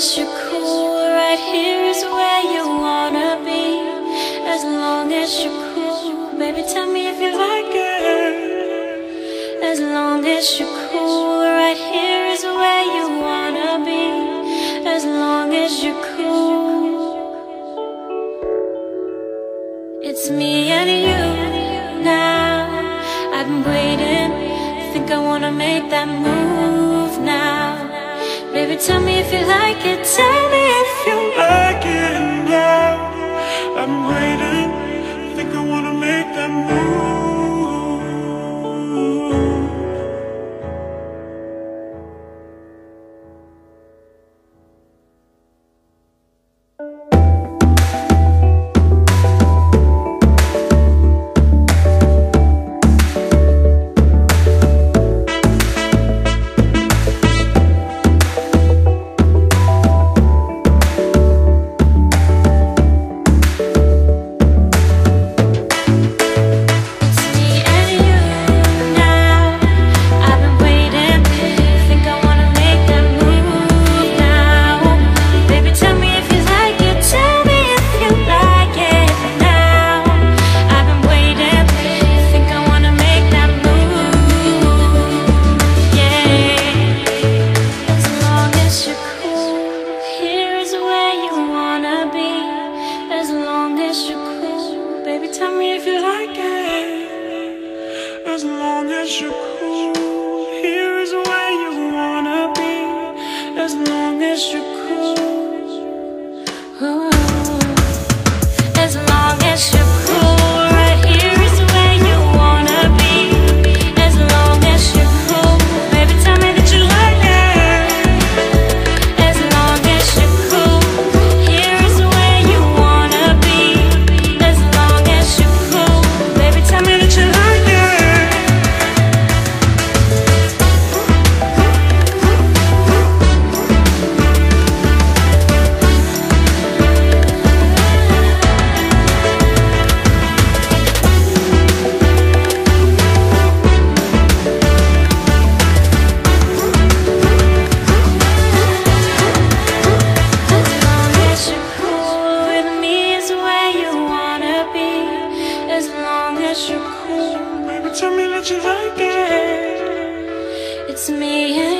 as you're cool, right here is where you wanna be. As long as you're cool, baby, tell me if you like it. As long as you're cool, right here is where you wanna be. As long as you're cool, it's me and you now. I've been waiting, think I wanna make that move now. Baby, tell me if you like it, tell me if you me if you like it. As long as you're cool, here is where you wanna be. As long as you're cool. That you like it. it's me